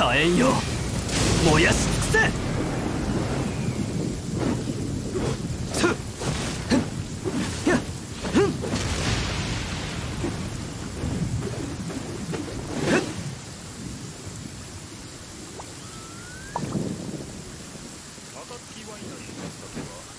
火炎よ。燃やし尽くせ。叩きワイナリーの先は